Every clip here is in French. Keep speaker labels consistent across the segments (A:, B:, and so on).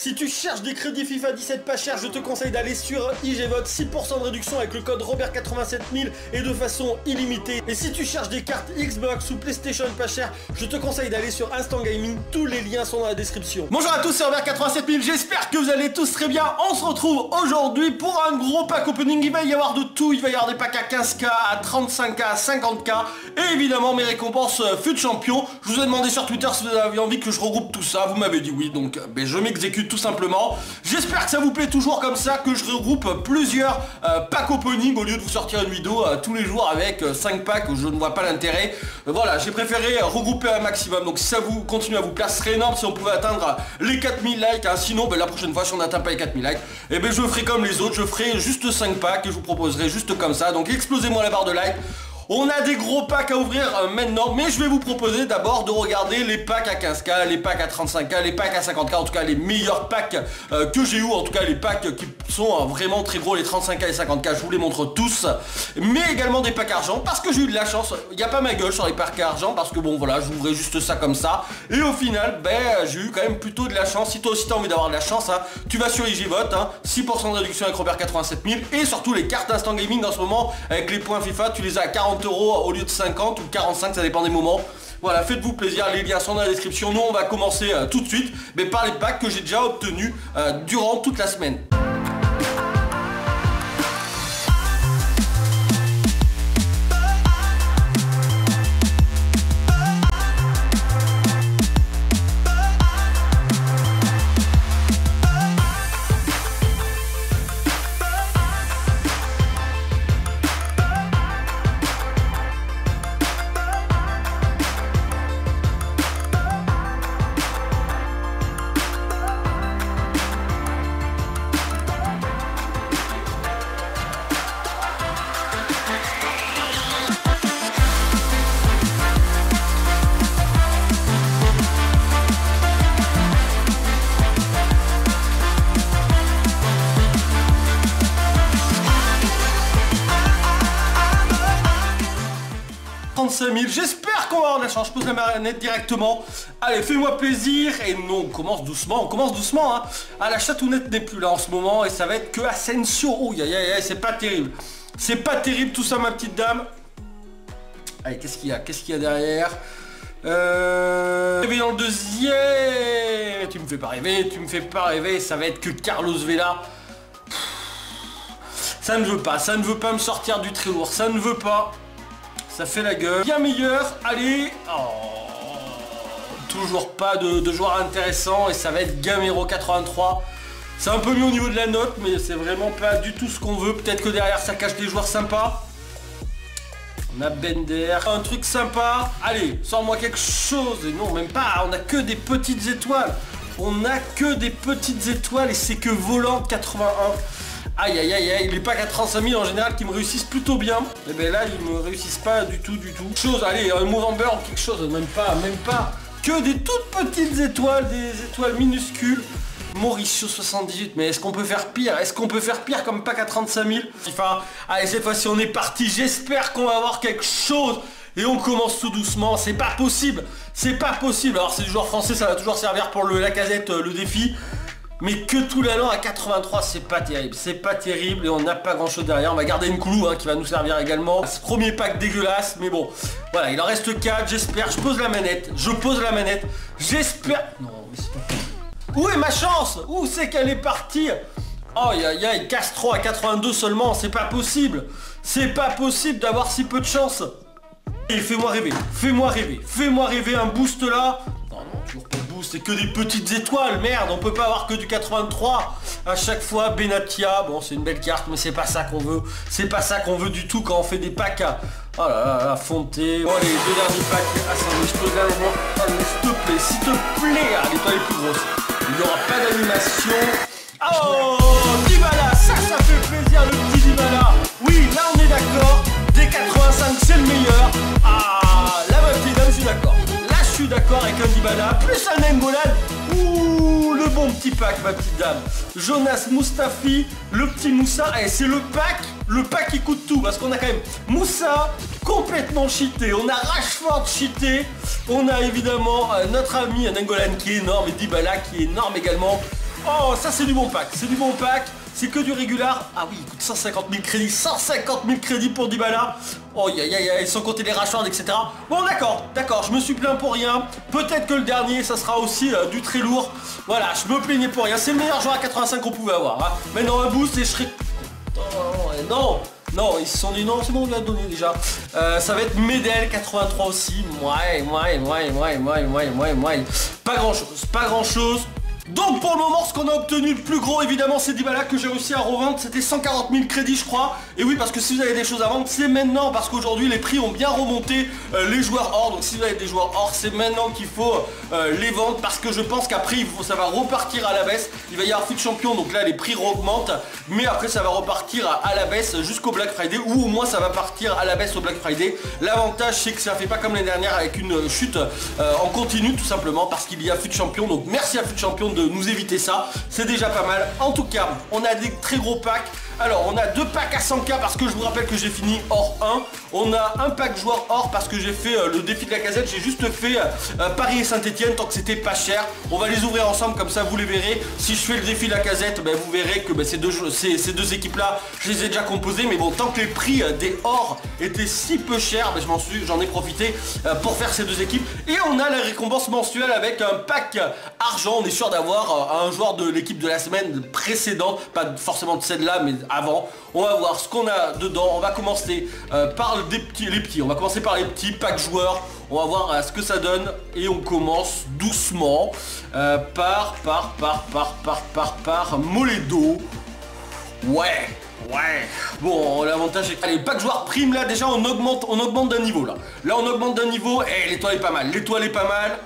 A: Si tu cherches des crédits FIFA 17 pas cher, je te conseille d'aller sur IGVote, 6% de réduction avec le code Robert87000 et de façon illimitée. Et si tu cherches des cartes Xbox ou PlayStation pas cher, je te conseille d'aller sur Instant Gaming, tous les liens sont dans la description. Bonjour à tous, c'est Robert87000, j'espère que vous allez tous très bien. On se retrouve aujourd'hui pour un gros pack opening, il va y avoir de tout, il va y avoir des packs à 15k, à 35k, à 50k, et évidemment mes récompenses euh, fut champion. Je vous ai demandé sur Twitter si vous avez envie que je regroupe tout ça, vous m'avez dit oui, donc ben, je m'exécute tout simplement. J'espère que ça vous plaît toujours comme ça, que je regroupe plusieurs euh, packs opening au lieu de vous sortir une vidéo euh, tous les jours avec 5 euh, packs où je ne vois pas l'intérêt. voilà, j'ai préféré regrouper un maximum. Donc si ça vous continue à vous plaire, ce serait énorme si on pouvait atteindre les 4000 likes. Hein. Sinon, ben, la prochaine fois, si on n'atteint pas les 4000 likes, et eh ben, je ferai comme les autres, je ferai juste 5 packs et je vous proposerai juste comme ça. Donc explosez-moi la barre de like. On a des gros packs à ouvrir euh, maintenant, mais je vais vous proposer d'abord de regarder les packs à 15k, les packs à 35k, les packs à 50k, en tout cas les meilleurs packs euh, que j'ai eu, en tout cas les packs qui sont euh, vraiment très gros, les 35k et 50k, je vous les montre tous, mais également des packs argent, parce que j'ai eu de la chance, il n'y a pas ma gueule sur les packs argent, parce que bon voilà, j'ouvrais juste ça comme ça, et au final, ben j'ai eu quand même plutôt de la chance, si toi aussi t'as envie d'avoir de la chance, hein, tu vas sur EasyVote, hein, 6% de réduction avec Robert 87000, et surtout les cartes Instant Gaming en ce moment, avec les points FIFA, tu les as à 40 euros au lieu de 50 ou 45, ça dépend des moments. Voilà, faites-vous plaisir, les liens sont dans la description. Nous, on va commencer euh, tout de suite mais par les packs que j'ai déjà obtenus euh, durant toute la semaine. 35 000. J'espère qu'on va avoir de la chance. Je pose la manette directement. Allez, fais-moi plaisir. Et non, on commence doucement. On commence doucement. Hein. Ah, la chatounette n'est plus là en ce moment. Et ça va être que Asensio. Oh, aïe, aïe, c'est pas terrible. C'est pas terrible tout ça, ma petite dame. Allez, qu'est-ce qu'il y a? Qu'est-ce qu'il y a derrière? Euh... dans le deuxième Tu me fais pas rêver, tu me fais pas rêver, ça va être que Carlos Vela. Ça ne veut pas, ça ne veut pas me sortir du très lourd, ça ne veut pas. Ça fait la gueule. Bien meilleur. Allez. Oh. Toujours pas de, de joueur intéressant. Et ça va être Gamero 83. C'est un peu mieux au niveau de la note, mais c'est vraiment pas du tout ce qu'on veut. Peut-être que derrière ça cache des joueurs sympas. On a Bender, un truc sympa. Allez, sors-moi quelque chose. Et non, même pas. On a que des petites étoiles. On a que des petites étoiles et c'est que Volante 81. Aïe aïe aïe aïe, les packs à 35 000 en général qui me réussissent plutôt bien. Et eh ben là, ils me réussissent pas du tout, du tout. Chose, allez, un Movember ou quelque chose, même pas, même pas. Que des toutes petites étoiles, des étoiles minuscules. Mauricio 78, mais est-ce qu'on peut faire pire? Est-ce qu'on peut faire pire comme pack à 35 000 Enfin, allez, cette fois-ci on est parti. J'espère qu'on va avoir quelque chose. Et on commence tout doucement, c'est pas possible, c'est pas possible. Alors c'est du joueur français, ça va toujours servir pour le, la casette, euh, le défi. Mais que tout l'allant à 83, c'est pas terrible. C'est pas terrible et on n'a pas grand chose derrière. On va garder une clou hein, qui va nous servir également. Ce premier pack dégueulasse, mais bon. Voilà, il en reste 4, j'espère. Je pose la manette. Je pose la manette. J'espère... Non, mais c'est pas... Où est ma chance? Où c'est qu'elle est partie? Oh, y a, y Castro à 82 seulement. C'est pas possible. C'est pas possible d'avoir si peu de chance. Et fais-moi rêver. Fais-moi rêver. Fais-moi rêver un boost là. Non, non, toujours pas c'est que des petites étoiles, merde, on peut pas avoir que du 83 à chaque fois, Benatia, bon c'est une belle carte, mais c'est pas ça qu'on veut, c'est pas ça qu'on veut du tout quand on fait des packs à... Oh là là, la fonté, oh les deux derniers packs, ah je peux là oh, s'il te plaît, s'il te plaît, allez ah, toi plus grosses, il n'y aura pas d'animation, oh Dybala, ça ça fait plaisir le petit Dybala, oui là on est d'accord, des 85 c'est le meilleur, Dybala, plus un N'Golan. Ouh, le bon petit pack, ma petite dame. Jonas Mustafi, le petit Moussa. Et eh, c'est le pack, le pack qui coûte tout. Parce qu'on a quand même Moussa complètement cheaté. On a Rashford cheaté. On a évidemment euh, notre ami N'Golan qui est énorme et Dybala qui est énorme également. Oh, ça c'est du bon pack, c'est du bon pack. C'est que du régular. Ah oui, il coûte 150 000 crédits. 150 000 crédits pour Dybala. Oh, y a, sans compter les rachats, etc. Bon, d'accord, d'accord, je me suis plaint pour rien. Peut-être que le dernier, ça sera aussi euh, du très lourd. Voilà, je me plaignais pour rien. C'est le meilleur joueur à 85 qu'on pouvait avoir. Hein. Maintenant, un boost et je serai... non non, ils se sont dit non, c'est bon, on lui a donné déjà. Euh, ça va être Medel 83 aussi. Ouais, ouais, ouais, ouais, ouais, ouais, ouais, ouais. Pas grand chose, pas grand chose. Donc pour le moment, ce qu'on a obtenu le plus gros, évidemment, c'est Dybala que j'ai réussi à revendre. C'était 140 000 crédits, je crois. Et oui, parce que si vous avez des choses à vendre, c'est maintenant, parce qu'aujourd'hui, les prix ont bien remonté euh, les joueurs or. Donc si vous avez des joueurs or, c'est maintenant qu'il faut euh, les vendre, parce que je pense qu'après, ça va repartir à la baisse. Il va y avoir foot champion, donc là, les prix augmentent. Mais après, ça va repartir à, la baisse jusqu'au Black Friday, ou au moins, ça va partir à la baisse au Black Friday. L'avantage, c'est que ça fait pas comme l'année dernière avec une chute euh, en continu, tout simplement, parce qu'il y a foot champion. Donc merci à foot champion de nous éviter ça. C'est déjà pas mal. En tout cas, on a des très gros packs. Alors, on a deux packs à 100k parce que je vous rappelle que j'ai fini hors 1. On a un pack joueur or parce que j'ai fait euh, le défi de la casette. J'ai juste fait euh, euh, Paris et Saint-Etienne tant que c'était pas cher. On va les ouvrir ensemble comme ça, vous les verrez. Si je fais le défi de la casette, ben, vous verrez que ben, ces, deux, équipes-là, je les ai déjà composées. Mais bon, tant que les prix des or étaient si peu chers, ben, je j'en ai profité pour faire ces deux équipes. Et on a la récompense mensuelle avec un pack argent. On est sûr d'avoir un joueur de l'équipe de la semaine précédente, pas forcément de celle-là, mais avant. On va voir ce qu'on a dedans. On va commencer euh, par des petits, les petits. On va commencer par les petits packs joueurs. On va voir euh, ce que ça donne et on commence doucement euh, par, par, par, par, par, par, par Moledo. Ouais, ouais. Bon, l'avantage est que les packs joueurs prime là déjà on augmente, on augmente d'un niveau là. Là on augmente d'un niveau. Et eh, l'étoile est pas mal. L'étoile est pas mal.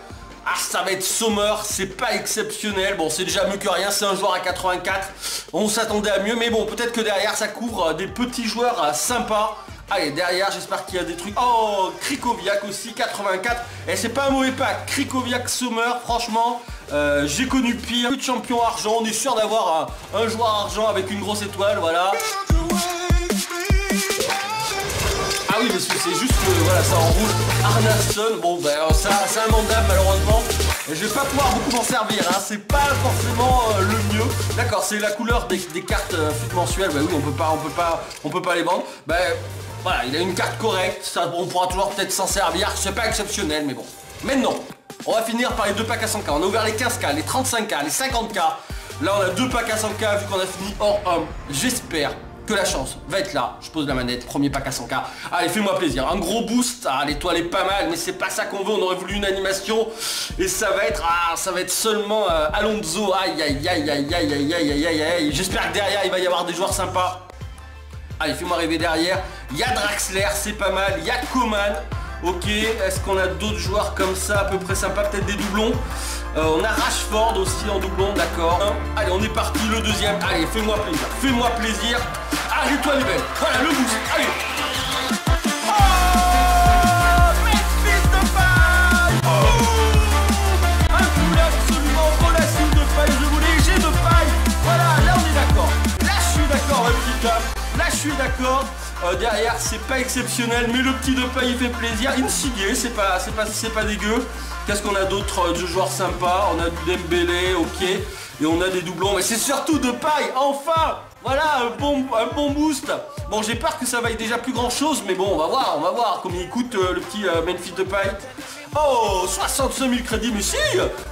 A: Ah, ça va être Sommer, c'est pas exceptionnel. Bon, c'est déjà mieux que rien, c'est un joueur à 84. On s'attendait à mieux, mais bon, peut-être que derrière, ça couvre euh, des petits joueurs euh, sympas. Allez, derrière, j'espère qu'il y a des trucs. Oh, Krikoviak aussi, 84. Et c'est pas un mauvais pack. Krikoviak Sommer, franchement, euh, j'ai connu pire. de champion argent, on est sûr d'avoir un, joueur argent avec une grosse étoile, voilà. Oui, parce que c'est juste que voilà, ça enroule Arnason. Bon, ben ça, c'est un mandable malheureusement. Et je vais pas pouvoir beaucoup m'en servir, hein. c'est pas forcément euh, le mieux. D'accord, c'est la couleur des, cartes euh, mensuelles. Bah oui, on peut pas, on peut pas, on peut pas les vendre. Ben voilà, il a une carte correcte. Ça, on pourra toujours peut-être s'en servir. C'est pas exceptionnel, mais bon. Maintenant, on va finir par les deux packs à 100k. On a ouvert les 15k, les 35k, les 50k. Là, on a deux packs à 100k vu qu'on a fini hors homme. J'espère que la chance va être là. Je pose la manette, premier pack à 100k. Allez, fais-moi plaisir. Un gros boost. Ah, l'étoile est pas mal, mais c'est pas ça qu'on veut. On aurait voulu une animation. Et ça va être... Ah, ça va être seulement euh, Alonso. Aïe, aïe, aïe, aïe, aïe, aïe, aïe, aïe, aïe, aïe. J'espère que derrière, il va y avoir des joueurs sympas. Allez, fais-moi rêver derrière. Il y a Draxler, c'est pas mal. Il y a Coman. Ok, est-ce qu'on a d'autres joueurs comme ça à peu près sympas? Peut-être des doublons euh, On a Rashford aussi en doublon, d'accord. Allez, on est parti, le deuxième. Allez, fais-moi plaisir. Fais-moi plaisir. Allez, toi les belles. Voilà, le boost. Allez. Oh Memphis de paille oh Un poulet absolument relatif de paille. Je voulais, j'ai de paille. Voilà, là on est d'accord. Là je suis d'accord, ma petite dame. Là je suis d'accord. Euh, derrière, c'est pas exceptionnel, mais le petit de paille il fait plaisir. Insigne, c'est pas, c'est pas, c'est pas dégueu. Qu'est-ce qu'on a d'autre euh, de joueurs sympas? On a du Dembélé, ok. Et on a des doublons, mais c'est surtout de paille, enfin voilà, un bon, un bon boost. Bon, j'ai peur que ça vaille déjà plus grand chose, mais bon, on va voir, on va voir combien il coûte euh, le petit euh, de paille. Oh, 65 000 crédits, mais si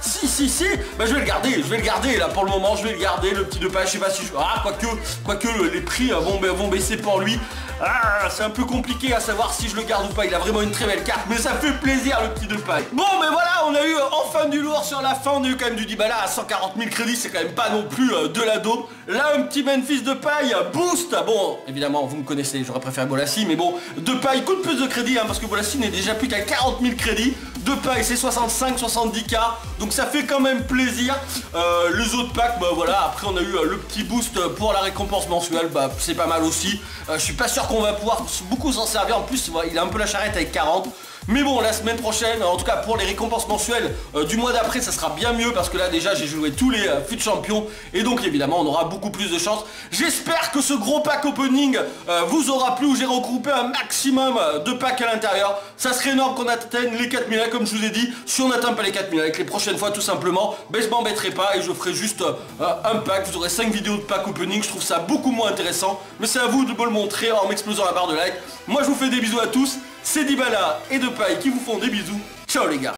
A: Si, si, si Bah je vais le garder, je vais le garder, là, pour le moment, je vais le garder, le petit de paille, je sais pas si je... Ah, quoique, quoique les prix vont, vont baisser pour lui. Ah, c'est un peu compliqué à savoir si je le garde ou pas. Il a vraiment une très belle carte, mais ça fait plaisir le petit de paille. Bon, mais voilà, on a eu enfin du lourd sur la fin. On a eu quand même du Dybala à 140 000 crédits. C'est quand même pas non plus euh, de la dope. Là, un petit Memphis de paille, boost. Bon, évidemment, vous me connaissez, j'aurais préféré Bolassi, mais bon, de paille coûte plus de crédits, hein, parce que Bolassi n'est déjà plus qu'à 40 000 crédits. De paille, c'est 65-70k, donc ça fait quand même plaisir. Euh, les autres packs, bah voilà, après on a eu euh, le petit boost pour la récompense mensuelle, bah c'est pas mal aussi. je suis pas sûr qu'on va pouvoir beaucoup s'en servir. En plus, il a un peu la charrette avec 40. Mais bon, la semaine prochaine, en tout cas pour les récompenses mensuelles euh, du mois d'après, ça sera bien mieux parce que là déjà j'ai joué tous les euh, champions et donc évidemment on aura beaucoup plus de chance. J'espère que ce gros pack opening euh, vous aura plu où j'ai regroupé un maximum de packs à l'intérieur. Ça serait énorme qu'on atteigne les 4000 comme je vous ai dit. Si on n'atteint pas les 4000 avec les prochaines fois tout simplement, ben je m'embêterai pas et je ferai juste un pack. Vous aurez 5 vidéos de pack opening, je trouve ça beaucoup moins intéressant. Mais c'est à vous de me le montrer en m'explosant la barre de like. Moi je vous fais des bisous à tous. C'est Dibala et De Paille qui vous font des bisous. Ciao les gars